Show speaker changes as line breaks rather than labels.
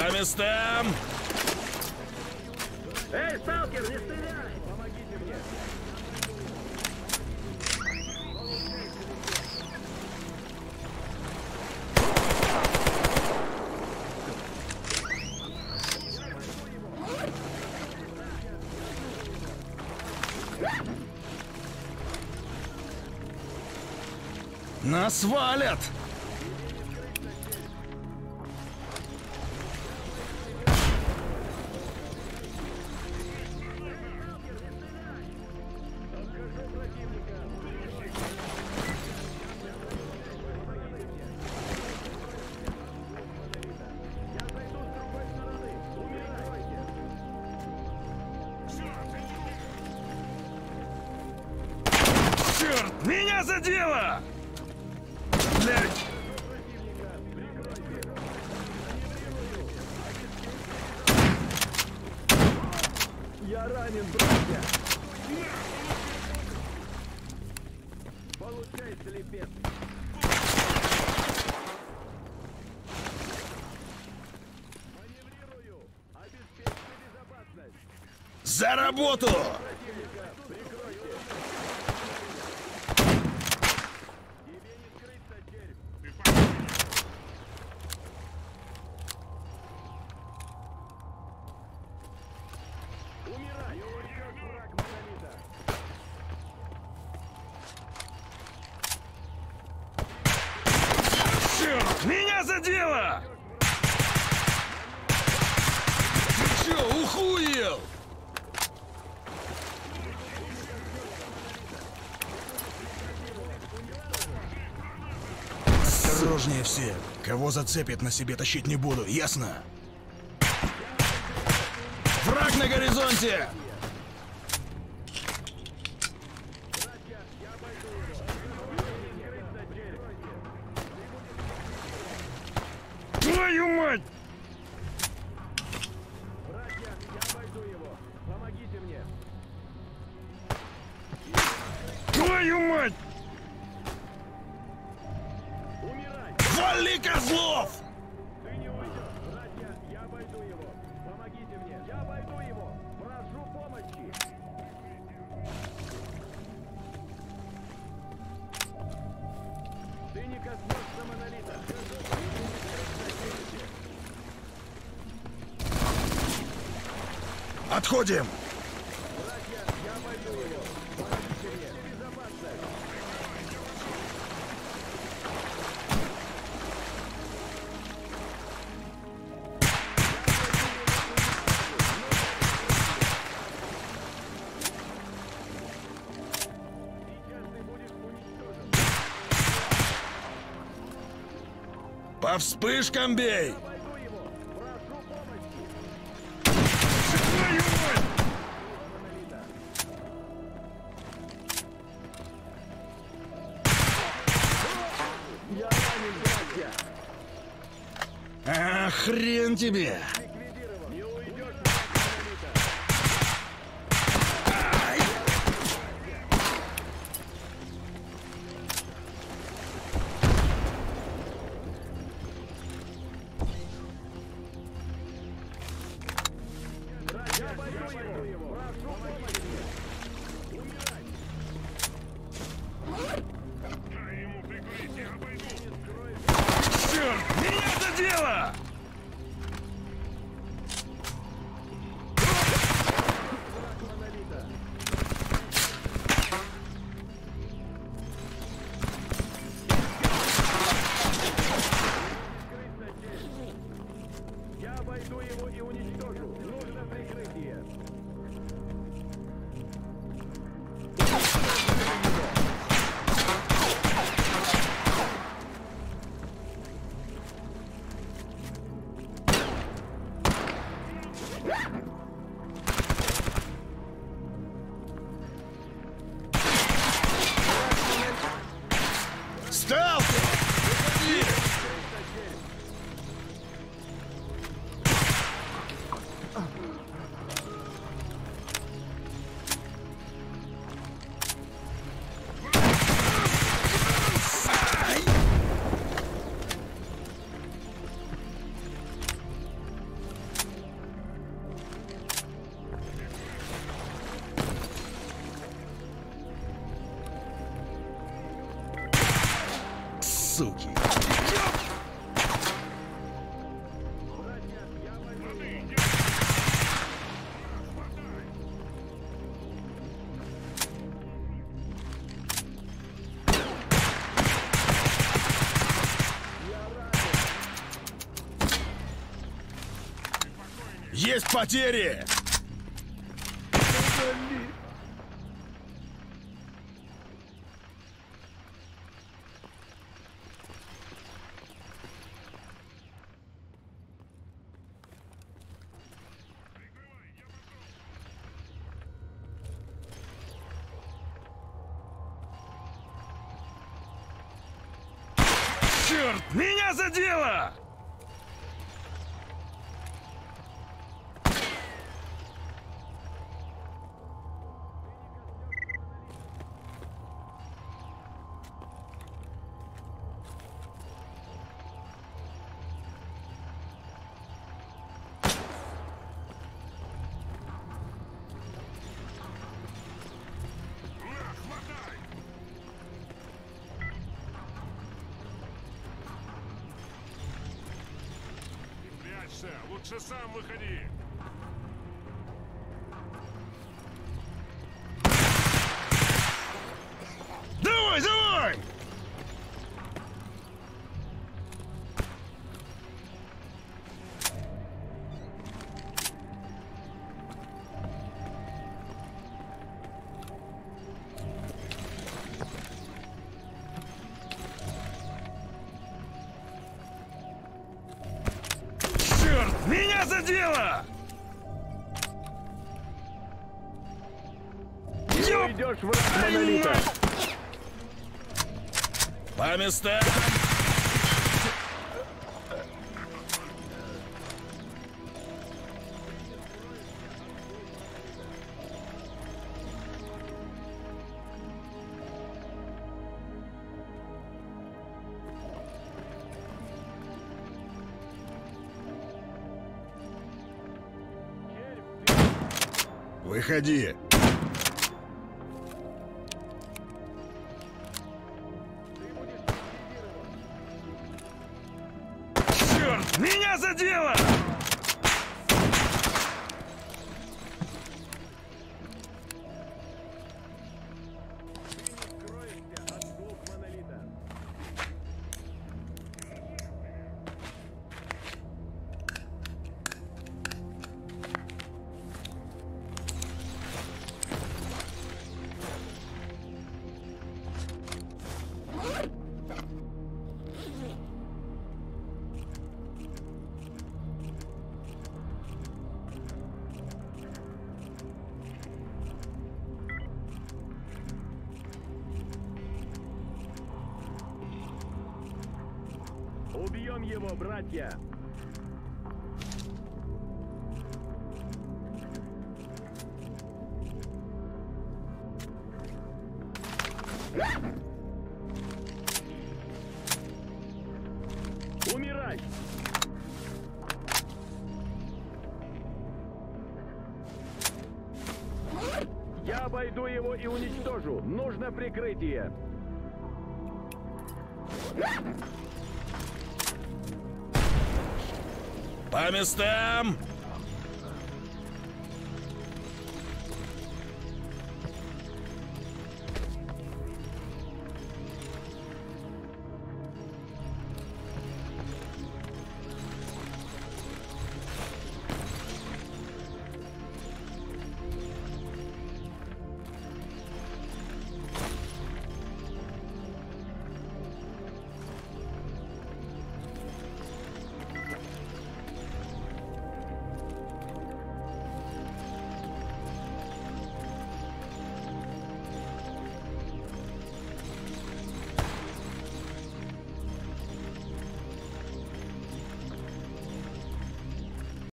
По местам!
Эй, сталкер, не стреляй! Помогите мне!
Нас валят! Меня задело! Блядь!
Я ранен, братья! Получай, слепец! Маневрирую! Обеспечьте безопасность!
За работу! Задело! Ты чё, ухуел? Осторожнее все. Кого зацепит, на себе тащить не буду, ясно? Враг на горизонте! Твою мать!
Братья, я обойду его! Помогите мне!
Твою мать!
Умирай!
Вали козлов!
Ты не уйдешь! Братья, я обойду его! Помогите мне! Я обойду его! Прошу помощи! Ты не коснешься монолита!
Отходим! По вспышкам бей! А, хрен тебе! дело!
Я обойду его
и уничтожу. Суки. Есть потери! Черт, меня задело!
Прячься, лучше сам выходи.
Меня задело! Ёп!
Идешь в монолита.
По местам! Выходи! Черт, меня задело!
Его, братья! Умирай! Я обойду его и уничтожу. Нужно прикрытие.
По местам!